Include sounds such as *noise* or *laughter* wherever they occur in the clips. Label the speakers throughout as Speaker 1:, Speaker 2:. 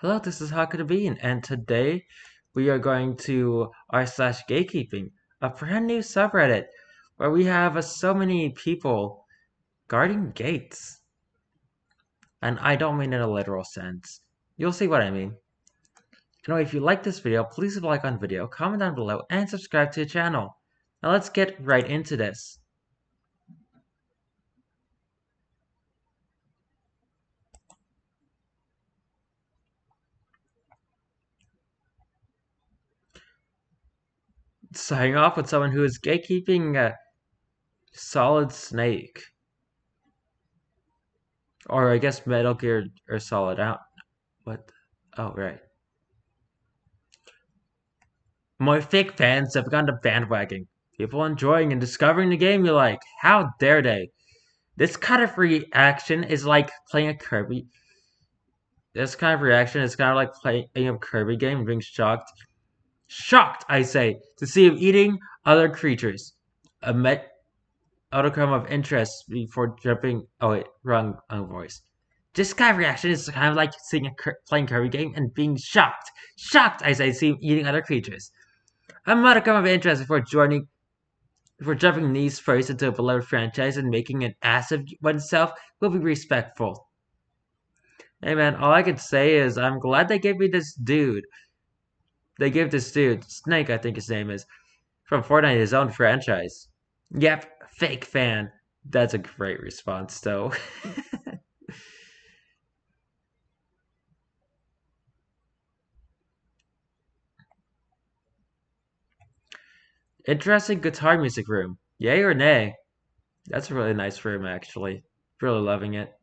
Speaker 1: Hello, this is Haku Bean, and today we are going to r slash gatekeeping, a brand new subreddit where we have uh, so many people guarding gates. And I don't mean in a literal sense. You'll see what I mean. Know, if you like this video, please leave a like on the video, comment down below, and subscribe to the channel. Now let's get right into this. Starting off with someone who is gatekeeping a Solid Snake. Or I guess Metal Gear or Solid Out. What? Oh, right. My fake fans have gone to bandwagon. People enjoying and discovering the game you like. How dare they? This kind of reaction is like playing a Kirby. This kind of reaction is kind of like playing a Kirby game being shocked shocked, I say, to see him eating other creatures. A met outcome of interest before jumping. Oh wait, wrong, wrong voice. This kind of reaction is kind of like seeing a playing Kirby game and being shocked. Shocked, I say, to see him eating other creatures. A modicum of interest before joining, before jumping knees first into a beloved franchise and making an ass of oneself will be respectful. Hey man, all I can say is I'm glad they gave me this dude they give this dude, Snake, I think his name is, from Fortnite his own franchise. Yep, fake fan. That's a great response, though. *laughs* Interesting guitar music room. Yay or nay? That's a really nice room, actually. Really loving it.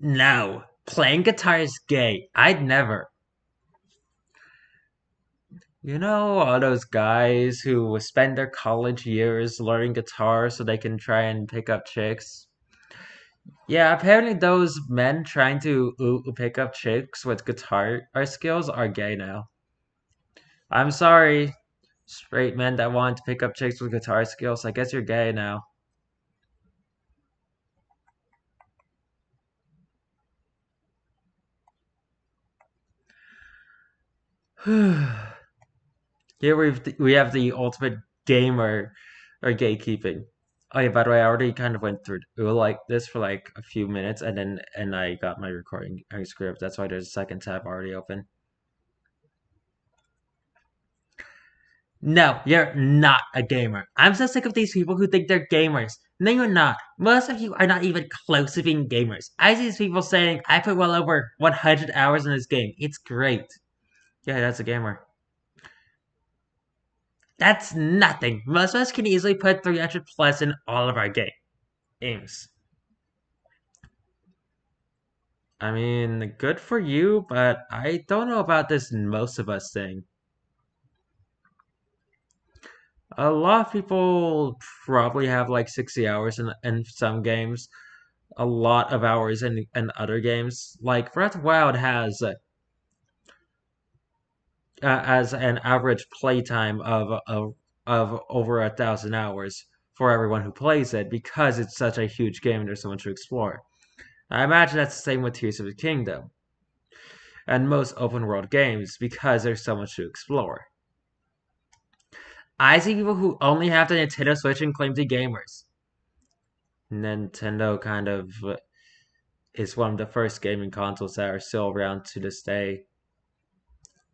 Speaker 1: No. Playing guitar is gay. I'd never. You know, all those guys who spend their college years learning guitar so they can try and pick up chicks. Yeah, apparently those men trying to pick up chicks with guitar skills are gay now. I'm sorry, straight men that want to pick up chicks with guitar skills. I guess you're gay now. *sighs* Here we've we have the ultimate gamer or gatekeeping. Oh yeah, by the way, I already kind of went through like this for like a few minutes, and then and I got my recording script. That's why there's a second tab already open. No, you're not a gamer. I'm so sick of these people who think they're gamers. No, you're not. Most of you are not even close to being gamers. I see these people saying, I put well over 100 hours in this game. It's great. Yeah, that's a gamer. That's nothing. Most of us can easily put 300 plus in all of our game games. I mean, good for you, but I don't know about this most of us thing. A lot of people probably have like 60 hours in, in some games, a lot of hours in, in other games. Like Breath of Wild has uh, as an average playtime of, of of over a thousand hours for everyone who plays it because it's such a huge game and there's so much to explore. I imagine that's the same with Tears of the Kingdom and most open world games because there's so much to explore. I see people who only have the Nintendo Switch and claim to gamers. Nintendo kind of is one of the first gaming consoles that are still around to this day.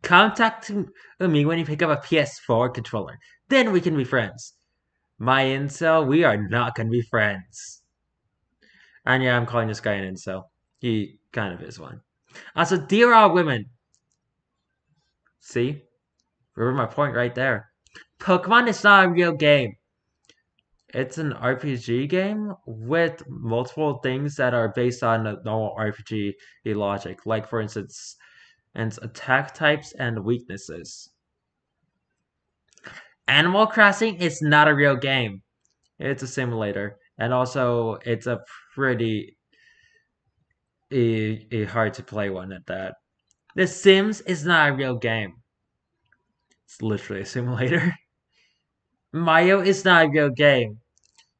Speaker 1: Contact me when you pick up a PS4 controller. Then we can be friends. My incel, we are not to be friends. And yeah, I'm calling this guy an incel. He kind of is one. Also, dear all women. See? Remember my point right there. Pokemon is not a real game. It's an RPG game with multiple things that are based on normal RPG logic. Like, for instance, and attack types and weaknesses. Animal Crossing is not a real game. It's a simulator. And also, it's a pretty a, a hard to play one at that. The Sims is not a real game. It's literally a simulator. *laughs* Mario is not a real game.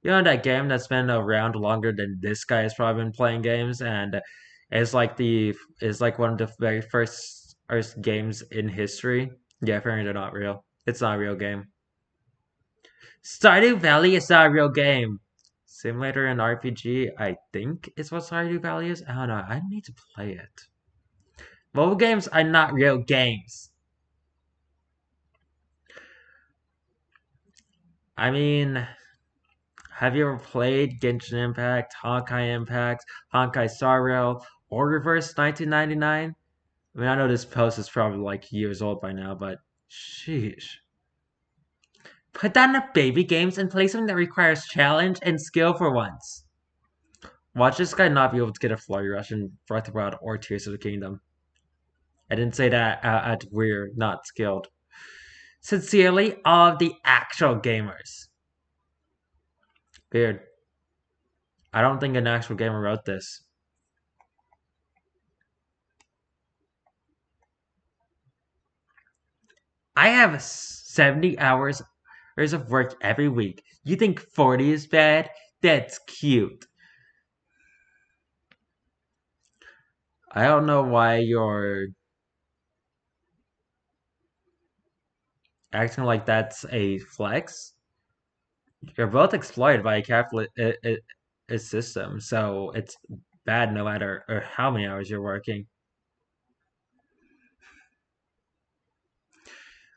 Speaker 1: You know that game that's been around longer than this guy has probably been playing games, and is like the is like one of the very first first games in history. Yeah, apparently they're not real. It's not a real game. Stardew Valley is not a real game. Simulator and RPG, I think is what Stardew Valley is. I don't know. I need to play it. Mobile games are not real games. I mean, have you ever played Genshin Impact, Honkai Impact, Honkai Star Rail, or Reverse 1999? I mean, I know this post is probably like years old by now, but sheesh. Put down the baby games and play something that requires challenge and skill for once. Watch this guy not be able to get a Flurry Rush in Breath of the Wild or Tears of the Kingdom. I didn't say that uh, at we're not skilled. Sincerely, all of the actual gamers. Weird. I don't think an actual gamer wrote this. I have 70 hours of work every week. You think 40 is bad? That's cute. I don't know why you're acting like that's a flex. You're both exploited by a capitalist uh, uh, uh, system, so it's bad no matter how many hours you're working.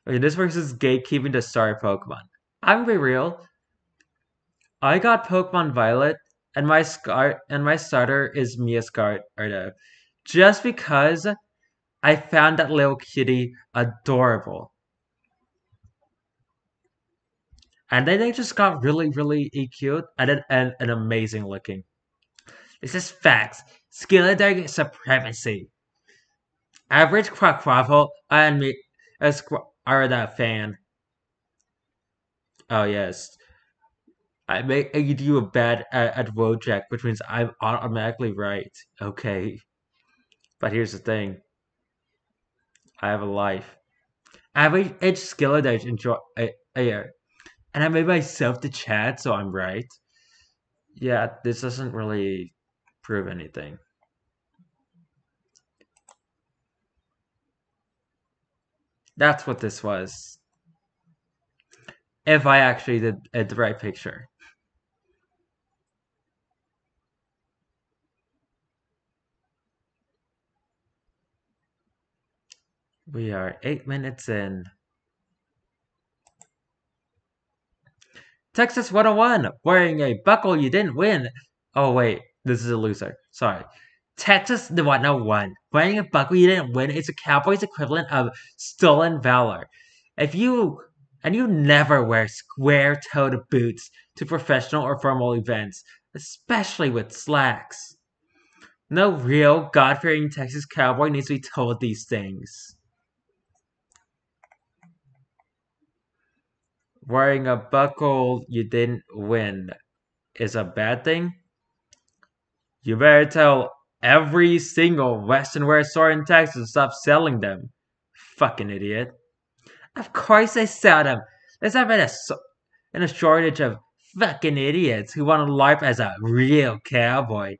Speaker 1: Okay, this versus gatekeeping to start Pokemon. I'm gonna be real. I got Pokemon Violet, and my scar and my starter is Meowscarada, just because I found that little kitty adorable. And then they just got really, really cute and, and, and amazing looking. This is facts. Skeleton supremacy. Average Quaquaval and me are that fan. Oh yes. I make you a bad at, at Wojak, which means I'm automatically right. Okay. But here's the thing. I have a life. I have edge skill that I enjoy air. And I made myself the chat, so I'm right. Yeah, this doesn't really prove anything. That's what this was if I actually did uh, the right picture. We are eight minutes in. Texas 101, wearing a buckle you didn't win. Oh, wait, this is a loser. Sorry. Texas the 101, wearing a buckle you didn't win is a cowboy's equivalent of stolen valor. If you and you never wear square-toed boots to professional or formal events, especially with slacks. No real God-fearing Texas cowboy needs to be told these things. Wearing a buckle you didn't win is a bad thing? You better tell every single Western wear store in Texas to stop selling them. Fucking idiot. Of course they sell them. There's not been a, in a shortage of fucking idiots who want to life as a real cowboy.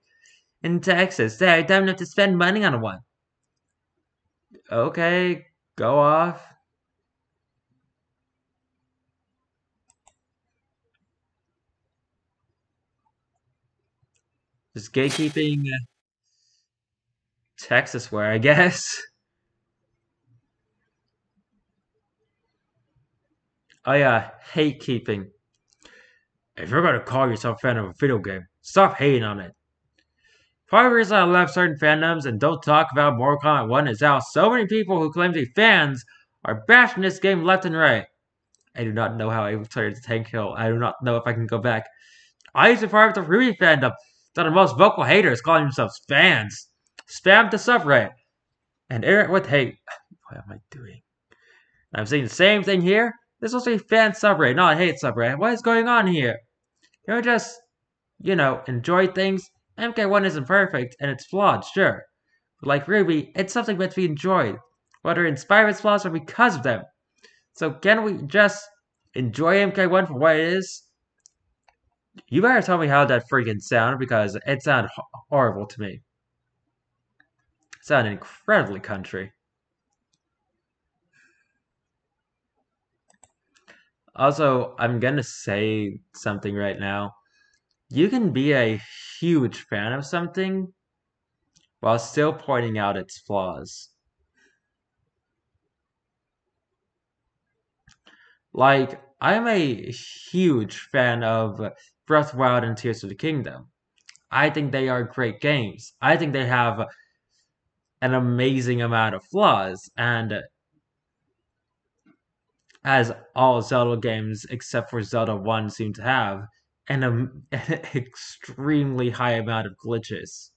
Speaker 1: In Texas, they don't have to spend money on one. Okay, go off. Just gatekeeping uh, Texas where I guess. *laughs* Oh uh, yeah, hate keeping. If you're gonna call yourself a fan of a video game, stop hating on it. Part of the reason I left certain fandoms and don't talk about Mortal Kombat 1 is how so many people who claim to be fans are bashing this game left and right. I do not know how I started to Tank Hill. I do not know if I can go back. I used to part of the RWBY fandom. That the most vocal haters calling themselves fans. Spam the subreddit. And air it with hate. What am I doing? I'm saying the same thing here. This to be fan subreddit, not a hate subreddit. What is going on here? You know, just, you know, enjoy things. MK1 isn't perfect, and it's flawed, sure. But like RWBY, it's something meant to be enjoyed, whether in spite of its flaws or because of them. So can we just enjoy MK1 for what it is? You better tell me how that freaking sound because it sounded horrible to me. It sounded incredibly country. Also, I'm gonna say something right now. You can be a huge fan of something while still pointing out its flaws. Like, I'm a huge fan of Breath of Wild and Tears of the Kingdom. I think they are great games. I think they have an amazing amount of flaws, and as all Zelda games except for Zelda 1 seem to have, an, um, an *laughs* extremely high amount of glitches.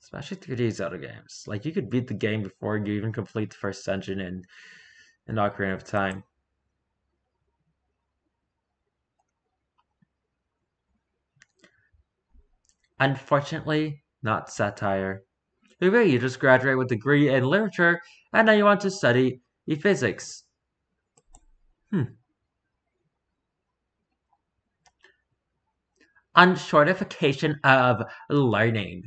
Speaker 1: Especially 3D Zelda games. Like, you could beat the game before you even complete the first dungeon in, in Ocarina of Time. Unfortunately, not satire. Maybe you just graduate with a degree in literature and now you want to study physics. Hmm. Unshortification of learning.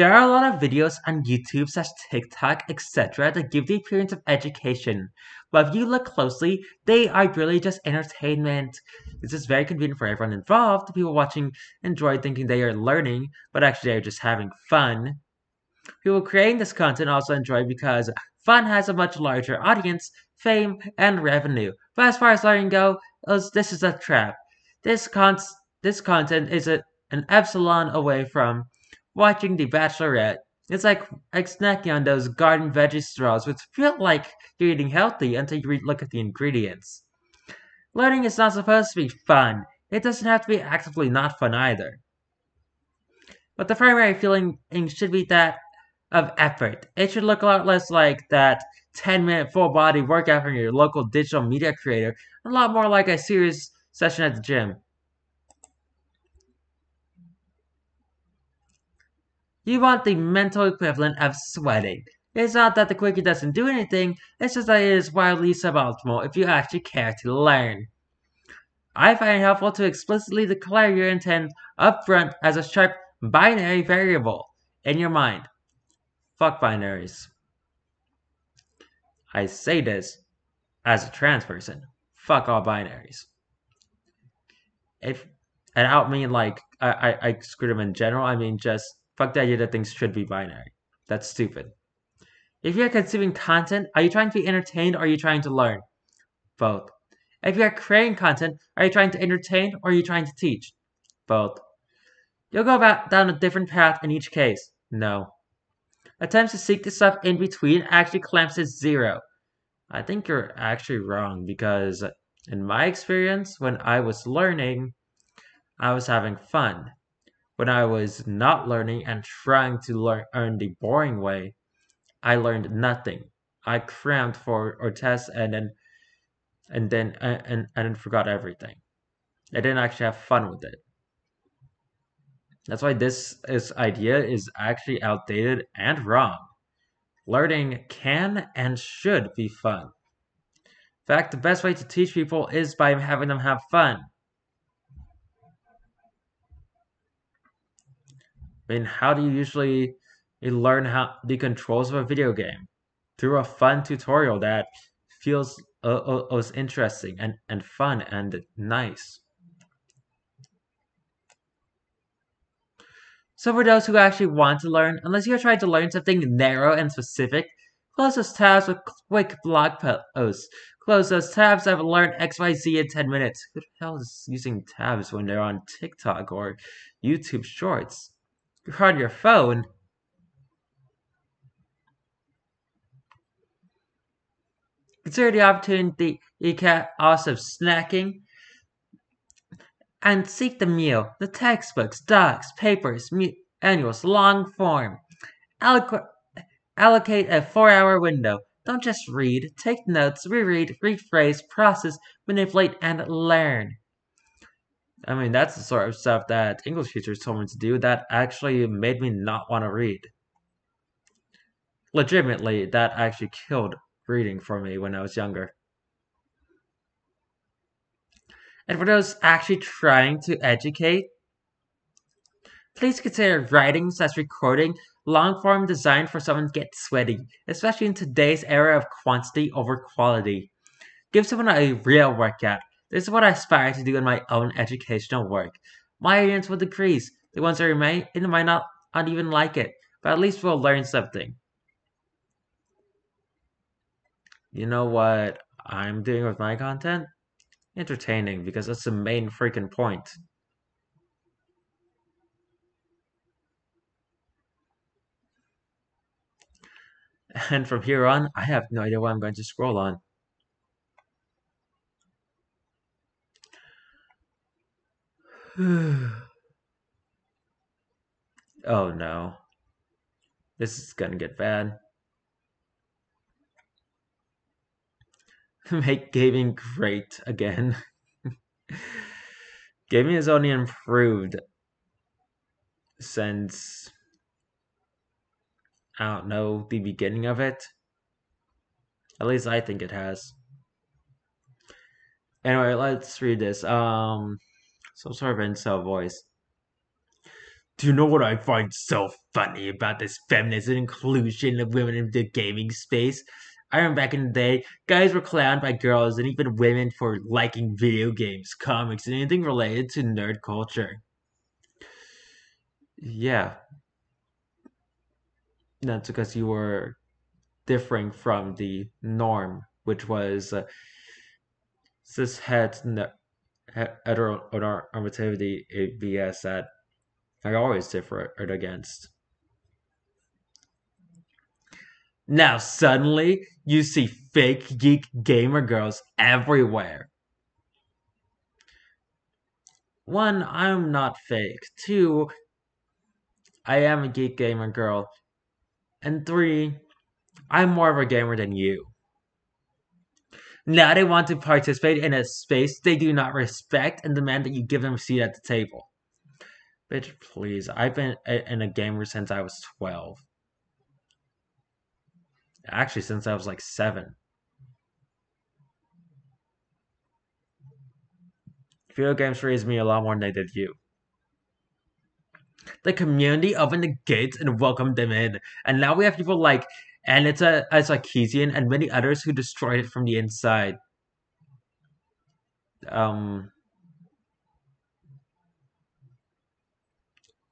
Speaker 1: There are a lot of videos on YouTube slash TikTok, etc. that give the appearance of education. But if you look closely, they are really just entertainment. This is very convenient for everyone involved. The people watching enjoy thinking they are learning, but actually they're just having fun. People creating this content also enjoy because fun has a much larger audience, fame, and revenue. But as far as learning goes, this is a trap. This con this content is a, an epsilon away from watching The Bachelorette. It's like, like snacking on those garden veggie straws, which feel like you're eating healthy until you look at the ingredients. Learning is not supposed to be fun. It doesn't have to be actively not fun either. But the primary feeling should be that of effort. It should look a lot less like that 10 minute full body workout from your local digital media creator, a lot more like a serious session at the gym. You want the mental equivalent of sweating. It's not that the quickie doesn't do anything, it's just that it is wildly suboptimal if you actually care to learn. I find it helpful to explicitly declare your intent upfront as a sharp binary variable in your mind. Fuck binaries. I say this as a trans person. Fuck all binaries. If and I don't mean like I, I, I screw them in general, I mean just Fuck the idea that things should be binary. That's stupid. If you're consuming content, are you trying to be entertained or are you trying to learn? Both. If you're creating content, are you trying to entertain or are you trying to teach? Both. You'll go about down a different path in each case. No. Attempts to seek the stuff in between actually clamps at zero. I think you're actually wrong because in my experience, when I was learning, I was having fun when I was not learning and trying to learn earn the boring way, I learned nothing. I crammed for or tests and then and then and, and, and then forgot everything. I didn't actually have fun with it. That's why this is idea is actually outdated and wrong. Learning can and should be fun. In fact, the best way to teach people is by having them have fun. I mean, how do you usually learn how the controls of a video game? Through a fun tutorial that feels uh, uh, interesting and, and fun and nice. So for those who actually want to learn, unless you're trying to learn something narrow and specific, close those tabs with quick blog posts. Close those tabs. I've learned XYZ in 10 minutes. Who the hell is using tabs when they're on TikTok or YouTube Shorts? You're on your phone, consider the opportunity you can also snacking and seek the meal, the textbooks, docs, papers, annuals, long form. Alloc allocate a four hour window. Don't just read, take notes, reread, rephrase, process, manipulate, and learn. I mean, that's the sort of stuff that English teachers told me to do that actually made me not want to read. Legitimately, that actually killed reading for me when I was younger. And for those actually trying to educate, please consider writing slash recording long form design for someone to get sweaty, especially in today's era of quantity over quality. Give someone a real workout. This is what I aspire to do in my own educational work. My audience will decrease. The ones that remain it might not, not even like it, but at least we'll learn something. You know what I'm doing with my content? Entertaining, because that's the main freaking point. And from here on, I have no idea what I'm going to scroll on. *sighs* oh no. This is gonna get bad. *laughs* Make gaming great again. *laughs* gaming has only improved since I don't know the beginning of it. At least I think it has. Anyway, let's read this. Um, some sort of incel voice. Do you know what I find so funny about this feminist inclusion of women in the gaming space? I remember back in the day, guys were clowned by girls and even women for liking video games, comics, and anything related to nerd culture. Yeah. That's because you were differing from the norm, which was uh, cishet heteronormativity ABS that I always differ against. Now suddenly you see fake geek gamer girls everywhere. One, I'm not fake. Two, I am a geek gamer girl. And three, I'm more of a gamer than you. Now they want to participate in a space they do not respect and demand that you give them a seat at the table. Bitch, please. I've been in a gamer since I was 12. Actually, since I was like seven. Video games raised me a lot more than they did you. The community opened the gates and welcomed them in. And now we have people like Anita Sarkeesian and many others who destroyed it from the inside. Um,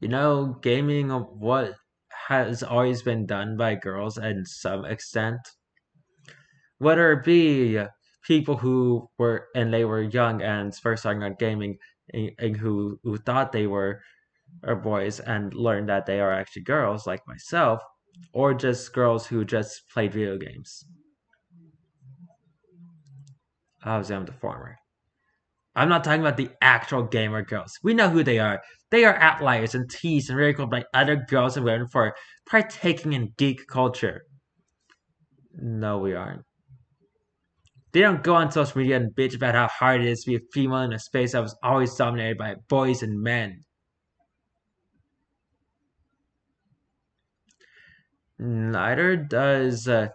Speaker 1: you know, gaming of what has always been done by girls in some extent. Whether it be people who were and they were young and first starting on gaming and, and who who thought they were are boys and learned that they are actually girls like myself or just girls who just played video games. Obviously, I'm the former. I'm not talking about the actual gamer girls. We know who they are. They are outliers and teased and ridiculed by other girls and women for partaking in geek culture. No, we aren't. They don't go on social media and bitch about how hard it is to be a female in a space that was always dominated by boys and men. Neither does uh,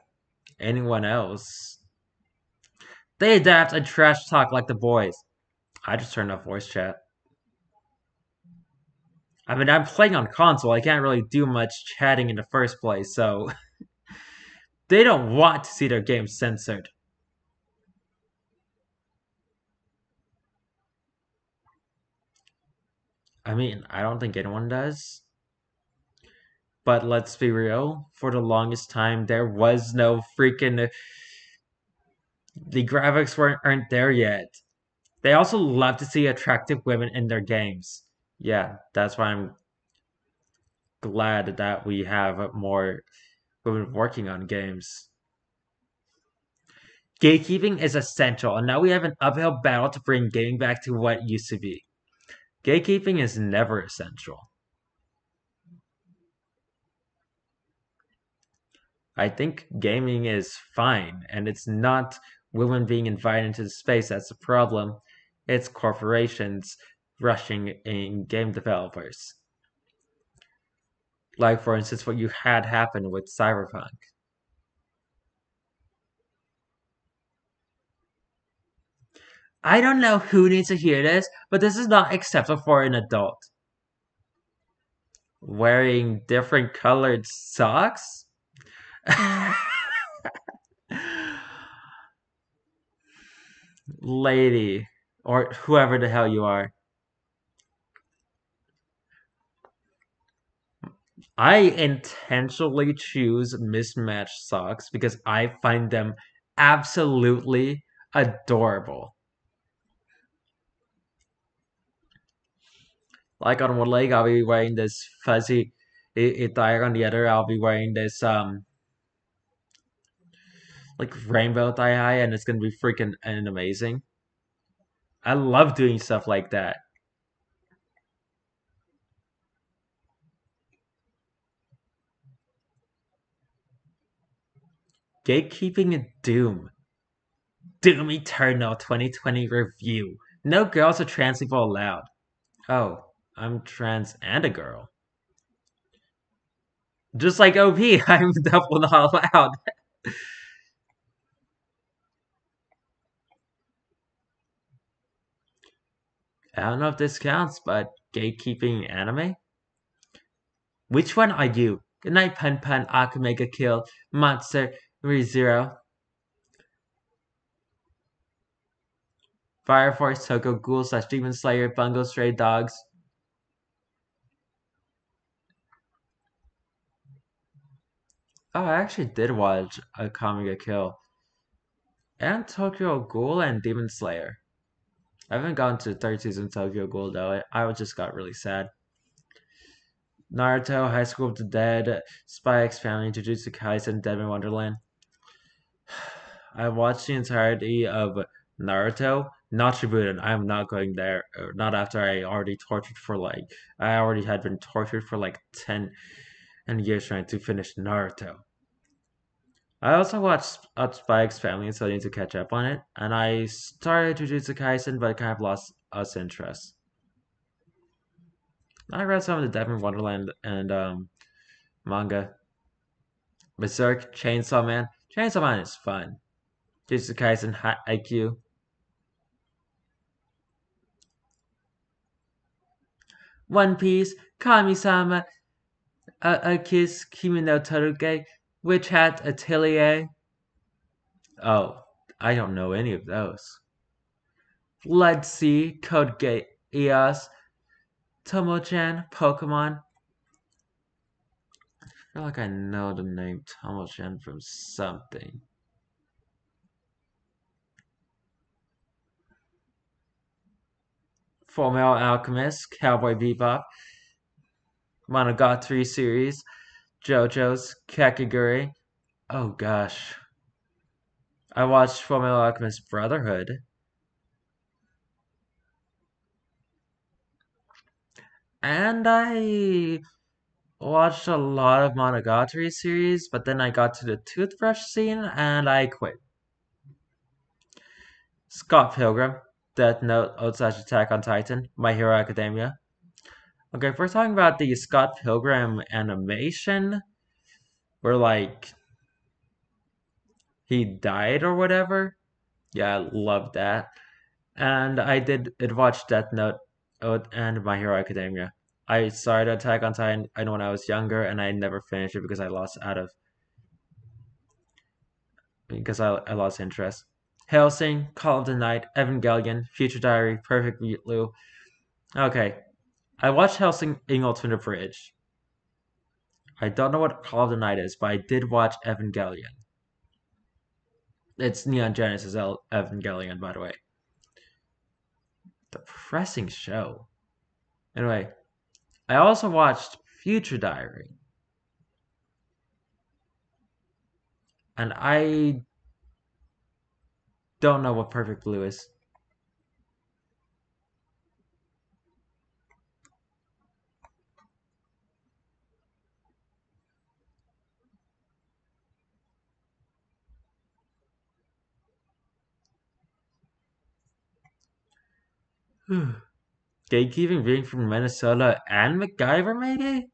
Speaker 1: anyone else. They adapt and trash talk like the boys. I just turned off voice chat. I mean, I'm playing on console. I can't really do much chatting in the first place, so *laughs* they don't want to see their game censored. I mean, I don't think anyone does. But let's be real, for the longest time, there was no freaking. The graphics weren't aren't there yet. They also love to see attractive women in their games. Yeah, that's why I'm glad that we have more women working on games. Gatekeeping is essential, and now we have an uphill battle to bring gaming back to what it used to be. Gatekeeping is never essential. I think gaming is fine, and it's not women being invited into the space that's the problem. It's corporations rushing in game developers. Like, for instance, what you had happen with Cyberpunk. I don't know who needs to hear this, but this is not acceptable for an adult. Wearing different colored socks? Lady, or whoever the hell you are. I intentionally choose mismatched socks because I find them absolutely adorable. Like on one leg, I'll be wearing this fuzzy attire. On the other, I'll be wearing this um like rainbow tie and it's gonna be freaking and amazing. I love doing stuff like that. Gatekeeping in Doom. Doom Eternal 2020 review. No girls or trans people allowed. Oh, I'm trans and a girl. Just like OP, *laughs* I'm double not allowed. *laughs* I don't know if this counts, but gatekeeping anime? Which one are you? Good night, Pun, Akame ga Kill, Monster, ReZero. Fire Force, Tokyo Ghoul slash Demon Slayer, Bungo Stray Dogs. Oh, I actually did watch Akame Kill. And Tokyo Ghoul and Demon Slayer. I haven't gotten to third season Tokyo Ghoul though. I, I just got really sad. Naruto, High School of the Dead, Spy X Family, Jujutsu Kaisen, Deadman Wonderland. *sighs* I watched the entirety of Naruto, not Shippuden. I'm not going there. Not after I already tortured for like I already had been tortured for like ten and years trying to finish Naruto. I also watched Spy X Family, so I need to catch up on it. And I started Jujutsu Kaisen, but I kind of lost us interest. I read some of the Deadman Wonderland and um, manga. Berserk, Chainsaw Man. Chainsaw Man is fun. Jujutsu Kaisen, Haikyuu. One Piece, Kami-sama, a, a Kiss, Kimi ni Todoke, Witch Hat Atelier. Oh, I don't know any of those. Blood-C, Code Geass, Tomo-chan, Pokemon. I feel like I know the name Tomo-chan from something. Fullmetal Alchemist, Cowboy Bebop, Monogatari series, JoJo's, Kakegurui. Oh gosh. I watched Fullmetal Alchemist Brotherhood. And I watched a lot of Monogatari series, but then I got to the toothbrush scene and I quit. Scott Pilgrim, Death Note, Outside Attack on Titan, My Hero Academia. Okay, if we're talking about the Scott Pilgrim animation, where like he died or whatever, yeah, I love that. And I did, did watch Death Note oh, and My Hero Academia. I started Attack on Titan I know when I was younger, and I never finished it because I lost out of because I, I lost interest. Hellsing, Call of the Night, Evangelion, Future Diary, Perfect Blue. Okay, I watched Hellsing Engel to the Bridge. I don't know what Call of the Night is, but I did watch Evangelion. It's Neon Genesis Evangelion, by the way. Depressing show. Anyway, I also watched Future Diary. And I don't know what Perfect Blue is. Gatekeeping being from Minnesota and MacGyver, maybe?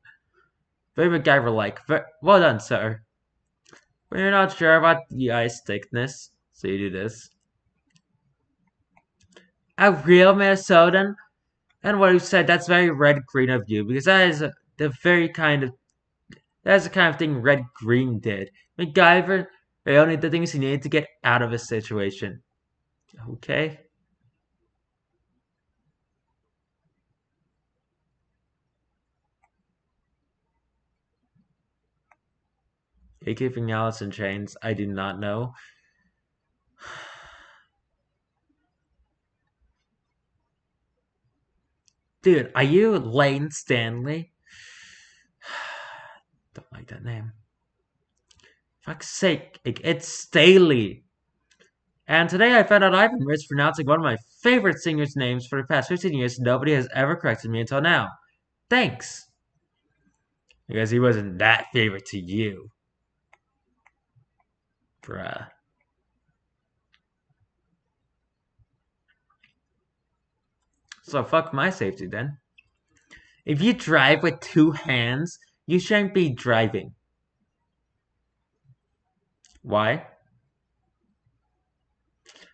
Speaker 1: Very MacGyver like. Well done, sir. When you're not sure about the ice thickness, so you do this. a real Minnesotan. And what you said, that's very red green of you because that is the very kind of that's the kind of thing Red Green did. MacGyver they only the things he needed to get out of a situation. Okay. Keeping Alice in chains, I do not know. *sighs* Dude, are you Lane Stanley? *sighs* Don't like that name. Fuck's sake, it's Staley. And today I found out I've been mispronouncing one of my favorite singers' names for the past 15 years. Nobody has ever corrected me until now. Thanks. Because he wasn't that favorite to you. Bruh. So fuck my safety then. If you drive with two hands, you shouldn't be driving. Why?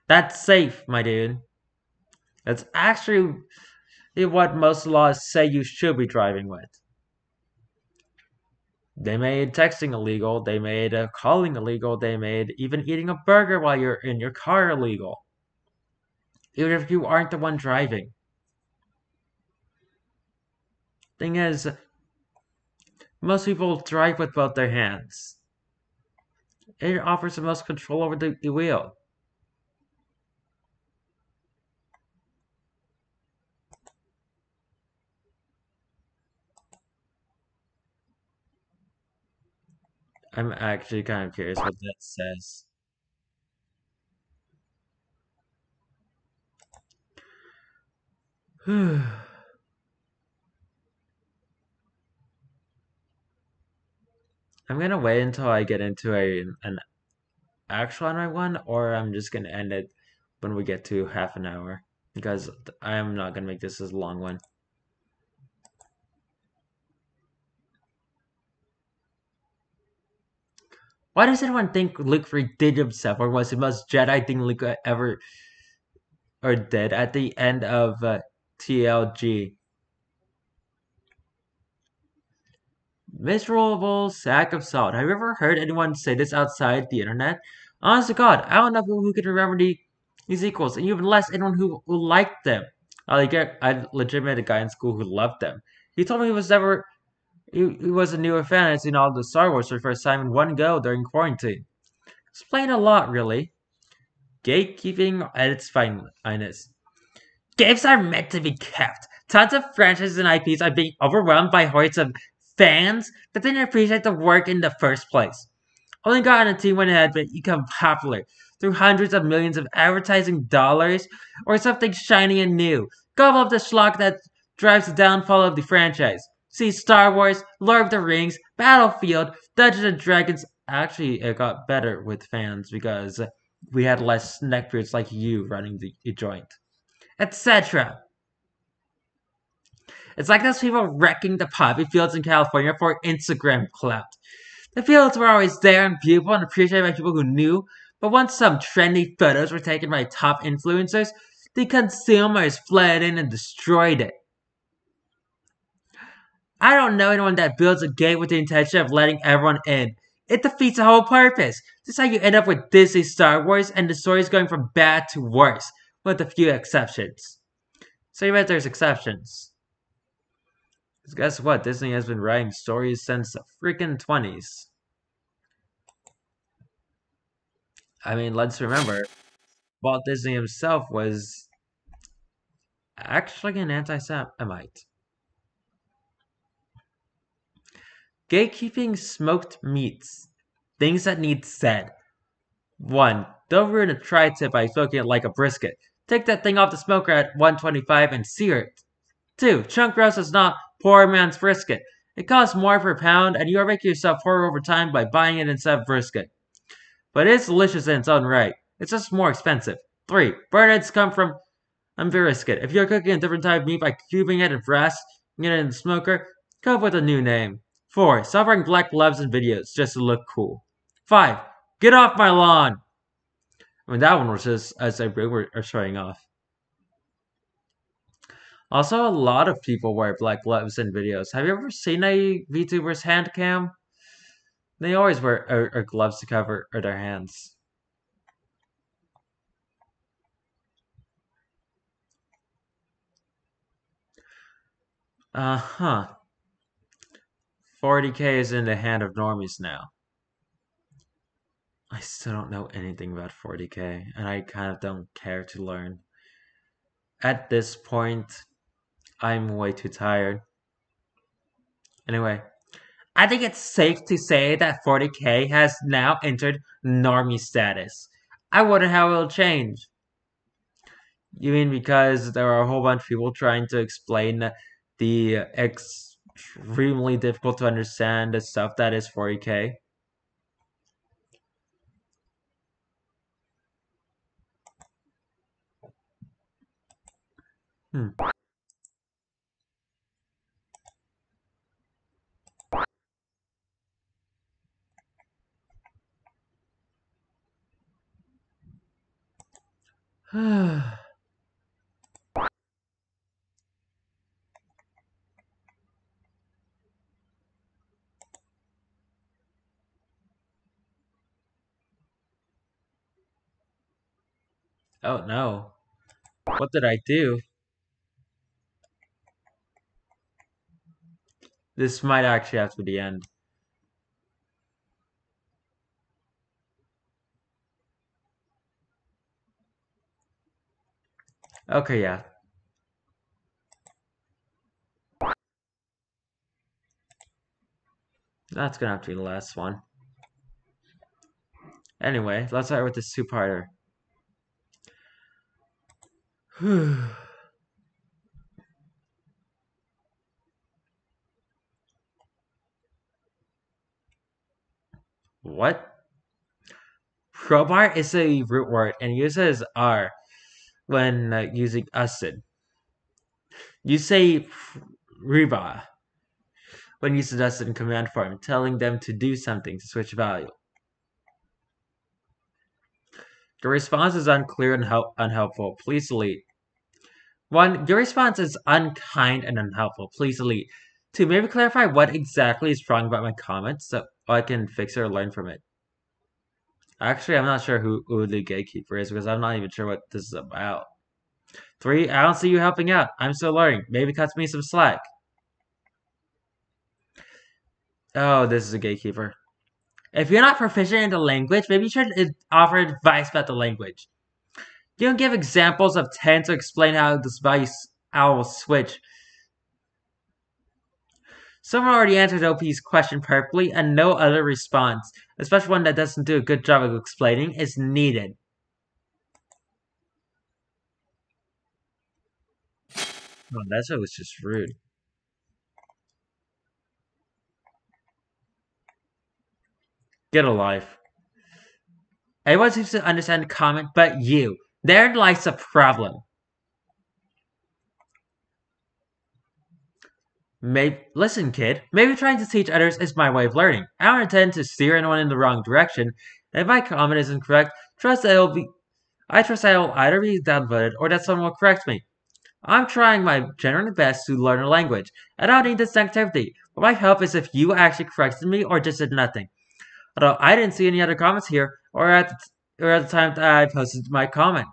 Speaker 1: That's safe, my dude. That's actually what most laws say you should be driving with. They made texting illegal. They made uh, calling illegal. They made even eating a burger while you're in your car illegal. Even if you aren't the one driving. Thing is, most people drive with both their hands. It offers the most control over the, the wheel. I'm actually kind of curious what that says. *sighs* I'm gonna wait until I get into a an actual anime one, or I'm just gonna end it when we get to half an hour because I am not gonna make this as long one. Why does anyone think Luke did himself, or was the most Jedi thing Luke ever or did at the end of uh, TLJ? Miserable sack of salt. Have you ever heard anyone say this outside the internet? Honest to God, I don't know who, can remember the, these equals, and even less anyone who, who liked them. I like I a guy in school who loved them. He told me he was never he, was a newer fan and seen all the Star Wars for the first time in one go during quarantine. Explain a lot, really. Gatekeeping at its finest. Games are meant to be kept. Tons of franchises and IPs are being overwhelmed by hordes of fans that didn't appreciate the work in the first place. Only got on a team when it had become popular through hundreds of millions of advertising dollars or something shiny and new. Gobble up the schlock that drives the downfall of the franchise see Star Wars, Lord of the Rings, Battlefield, Dungeons and Dragons. Actually, it got better with fans because we had less neckbeards like you running the, joint, etc. It's like those people wrecking the poppy fields in California for Instagram clout. The fields were always there and beautiful and appreciated by people who knew, but once some trendy photos were taken by top influencers, the consumers fled in and destroyed it. I don't know anyone that builds a gate with the intention of letting everyone in. It defeats the whole purpose. This is how you end up with Disney Star Wars and the stories going from bad to worse, with a few exceptions. So you bet there's exceptions. Because guess what? Disney has been writing stories since the freaking 20s. I mean, let's remember, Walt Disney himself was actually an anti-Semite. Gatekeeping smoked meats. Things that need said. 1. Don't ruin a tri-tip by smoking it like a brisket. Take that thing off the smoker at 125 and sear it. 2. Chunk roast is not poor man's brisket. It costs more per pound, and you are making yourself poor over time by buying it instead of brisket. But it's delicious in its own right. It's just more expensive. 3. Burnt ends come from brisket. If you're cooking a different type of meat by cubing it in brass and it in the smoker, come up with a new name. 4. Stop wearing black gloves in videos just to look cool. 5. Get off my lawn! I mean, that one was just as I were uh, showing off. Also, a lot of people wear black gloves in videos. Have you ever seen a VTuber's hand cam? They always wear or, or gloves to cover or their hands. Uh huh. 40k is in the hand of normies now. I still don't know anything about 40k, and I kind of don't care to learn. At this point, I'm way too tired. Anyway, I think it's safe to say that 40k has now entered normie status. I wonder how it'll change. You mean because there are a whole bunch of people trying to explain the extremely difficult to understand the stuff that is 40k? Hmm. *sighs* *sighs* oh no. What did I do? This might actually have to be the end. Okay, yeah. That's gonna have to be the last one. Anyway, let's start with the two-parter. *sighs* what? Crowbar is a root word and uses R when uh, using acid. You say riba when using acid in command form, telling them to do something to switch value. The response is unclear and unhelpful. Please delete. One, your response is unkind and unhelpful. Please delete. Two, maybe clarify what exactly is wrong about my comments so I can fix it or learn from it. Actually, I'm not sure who, who the gatekeeper is because I'm not even sure what this is about. Three, I don't see you helping out. I'm still learning. Maybe cut me some slack. Oh, this is a gatekeeper. If you're not proficient in the language, maybe you should offer advice about the language. You can give examples of 10 to explain how this value will switch. Someone already answered OP's question perfectly, and no other response, especially one that doesn't do a good job of explaining, is needed. Oh, that was just rude. Get a life. Everyone seems to understand the comment, but you. There lies a problem. Maybe, listen, kid. Maybe trying to teach others is my way of learning. I don't intend to steer anyone in the wrong direction. If my comment is incorrect, trust that it'll be. I trust that it'll either be downvoted or that someone will correct me. I'm trying my generally best to learn a language. I don't need this negativity. What might help is if you actually corrected me or just did nothing. Although I didn't see any other comments here or at the, or at the time that I posted my comment.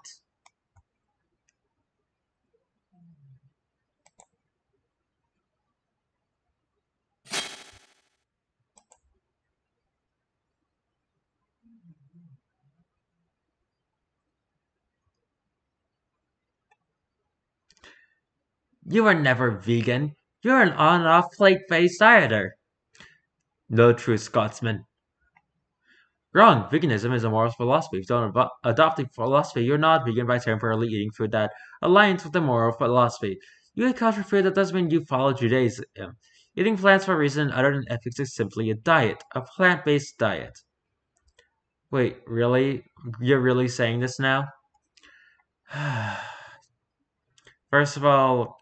Speaker 1: You were never vegan. You're an on-off plate-based dieter. No true Scotsman. Wrong. Veganism is a moral philosophy. If you don't adopt a philosophy, you're not vegan by temporarily eating food that aligns with the moral philosophy. You eat kosher food that doesn't mean you follow Judaism. Eating plants for a reason other than ethics is simply a diet, a plant-based diet. Wait, really? You're really saying this now? *sighs* First of all,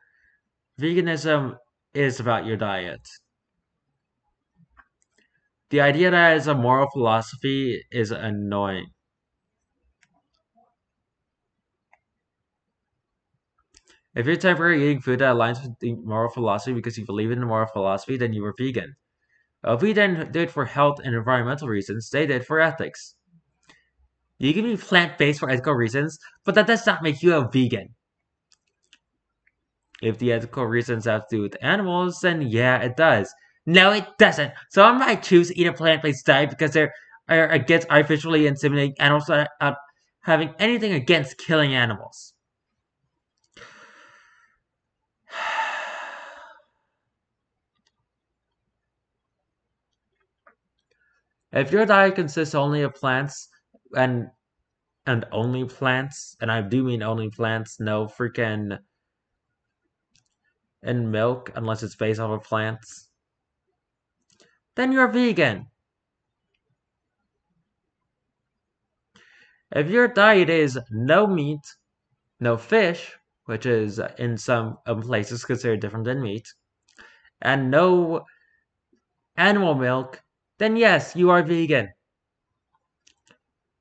Speaker 1: veganism is about your diet. The idea that it's a moral philosophy is annoying. If you're temporarily eating food that aligns with the moral philosophy because you believe in the moral philosophy, then you are vegan. If we do it for health and environmental reasons, they did for ethics. You can be plant-based for ethical reasons, but that does not make you a vegan. If the ethical reasons have to do with animals, then yeah, it does. No, it doesn't. So I might choose to eat a plant-based diet because they're are against artificially inseminating animals without uh, having anything against killing animals. *sighs* If your diet consists only of plants and and only plants, and I do mean only plants, no freaking and milk unless it's based off of plants, then you're vegan. If your diet is no meat, no fish, which is in some um, places considered different than meat, and no animal milk, then yes, you are vegan.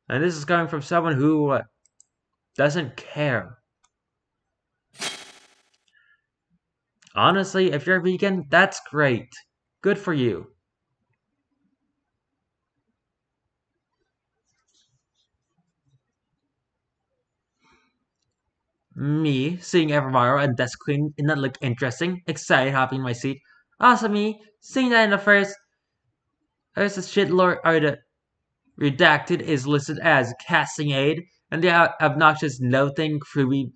Speaker 1: And this is coming from someone who doesn't care. Honestly, if you're vegan, that's great. Good for you. Me seeing Evermaro and Death Queen did not look interesting, excited hopping in my seat. Also me seeing that in the first there's a shitlord or redacted is listed as casting aid, and the obnoxious nothing creepy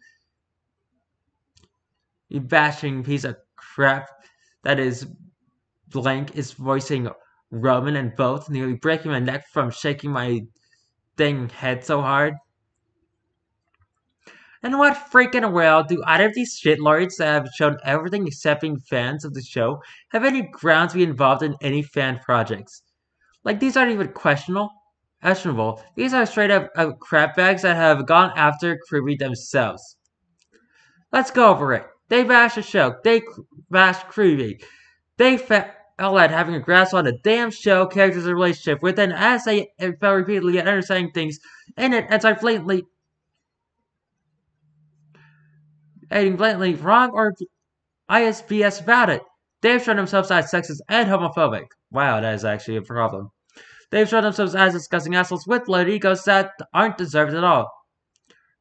Speaker 1: bashing piece of crap that is blank is voicing Roman and both nearly breaking my neck from shaking my dang head so hard. And what freaking world do either of these shitlords that have shown everything except being fans of the show have any grounds to be involved in any fan projects? Like, these aren't even questionable. Questionable. These are straight up uh, crap bags that have gone after Kirby themselves. Let's go over it. They bashed the show. They bashed Kirby. They felt at having a grasp on the damn show, characters, and relationship with, and as they felt repeatedly at understanding things in it, as I blatantly anything blatantly wrong or ISBS about it. They've shown themselves as sexist and homophobic. Wow, that is actually a problem. They've shown themselves as disgusting assholes with blood egos that aren't deserved at all.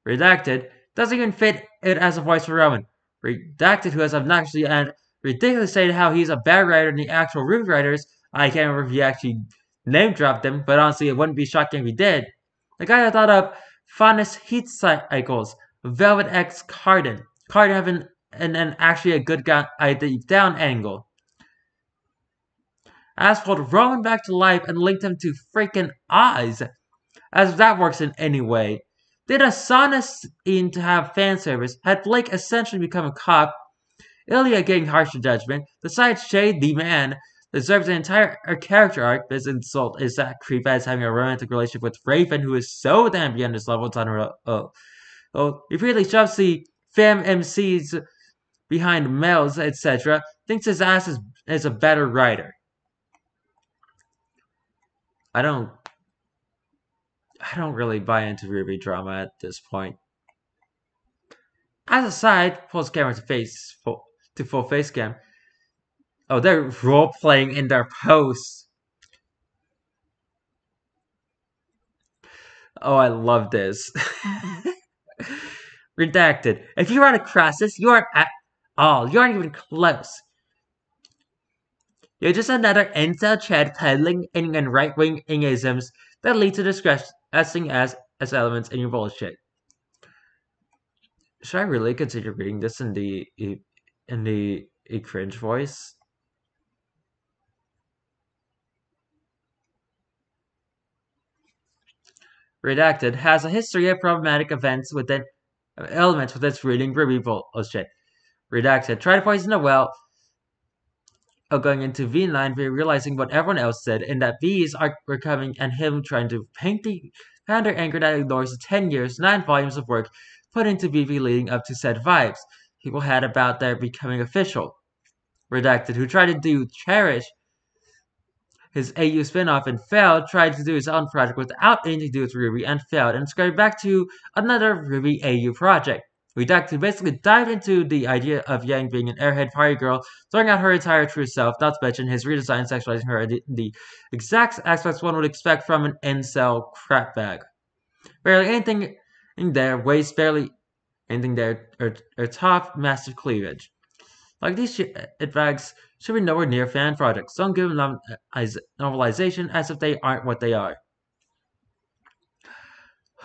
Speaker 1: Redacted doesn't even fit it as a voice for Roman. Redacted, who has obnoxiously and ridiculously stated how he's a bad writer than the actual RWBY writers. I can't remember if he actually name dropped them, but honestly, it wouldn't be shocking if he did. The guy that thought up Faunus Heat Cycles, Velvet X Cardin, Card having an, an actually a good guy down angle. As Asphalt Roman back to life and linked him to freaking Oz. As if that works in any way. Did Asana seem to have fan service? Had Blake essentially become a cop? Ilia getting harsher judgment? Besides Shade the man, deserves an entire character arc. This insult is that creep as having a romantic relationship with Raven, who is so damn beyond his level. It's unreal. Oh, oh, he really shoves the fam MCs behind males, etc., thinks his ass is, is a better writer. I don't I don't really buy into RWBY drama at this point. As a side, pulls camera to face full, to full face cam. Oh, they're role playing in their posts. Oh, I love this. Mm-hmm. *laughs* Redacted. If you run across this, you aren't at all. You aren't even close. You're just another incel chat peddling in and right-wing isms that lead to discussing as as elements in your bullshit. Should I really consider reading this in the in the a cringe voice? Redacted has a history of problematic events within elements with its reading RWBY bullshit. Redacted. Try to poison the well of going into V9 realizing what everyone else said and that V's are coming and him trying to paint the founder anger that ignores the 10 years, 9 volumes of work put into VV leading up to said vibes people had about their becoming official. Redacted, who tried to do Cherish, his AU spinoff, and failed, tried to do his own project without anything to do with RWBY and failed, and scurried back to another RWBY AU project. We basically dived into the idea of Yang being an airhead party girl, throwing out her entire true self, not to mention his redesign sexualizing her in the exact aspects one would expect from an incel crapbag. Barely anything in there, waist barely anything there, or, or top massive cleavage. Like these it uh, should be nowhere near fan projects. Don't give them uh, novelization as if they aren't what they are.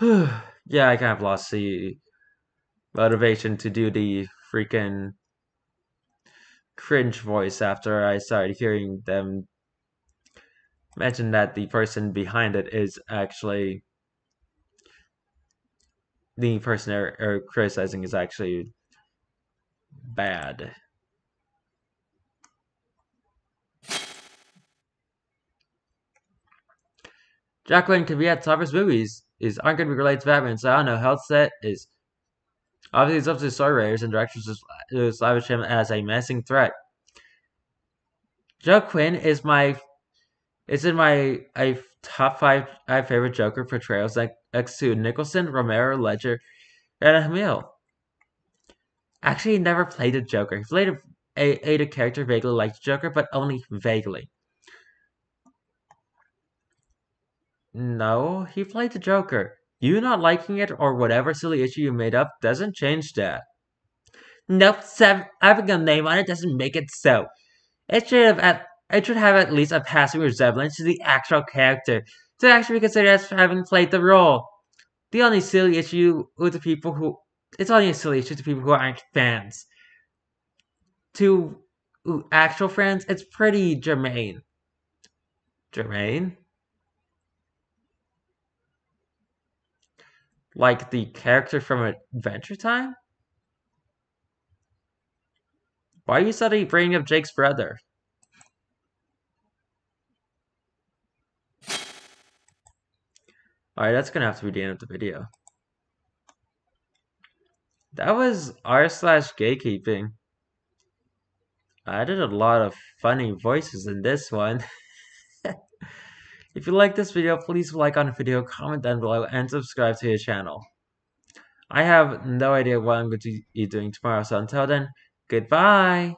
Speaker 1: *sighs* yeah, I kind of lost the motivation to do the freaking cringe voice after I started hearing them mention that the person behind it is actually the person they're, they're criticizing is actually bad. Jacqueline can be at Topper's movies is aren't to be related to Batman, so I don't know. Health set is obviously it's up to the story writers and directors to establish him as a menacing threat. Joaquin is my is in my top five favorite Joker portrayals like next to Nicholson, Romero, Ledger, and Hamill. Actually, he never played a Joker. He played a, a, a character vaguely like Joker, but only vaguely. No, he played the Joker. You not liking it or whatever silly issue you made up doesn't change that. Nope, having a name on it doesn't make it so. It should have at it should have at least a passing resemblance to the actual character to actually be considered as having played the role. The only silly issue with the people who it's only a silly issue to people who aren't fans. To actual fans, it's pretty germane. Germane? Like the character from Adventure Time? Why are you suddenly bringing up Jake's brother? Alright, that's gonna have to be the end of the video. That was r slash gatekeeping. I did a lot of funny voices in this one. *laughs* if you like this video, please like on the video, comment down below, and subscribe to the channel. I have no idea what I'm going to be doing tomorrow, so until then, goodbye!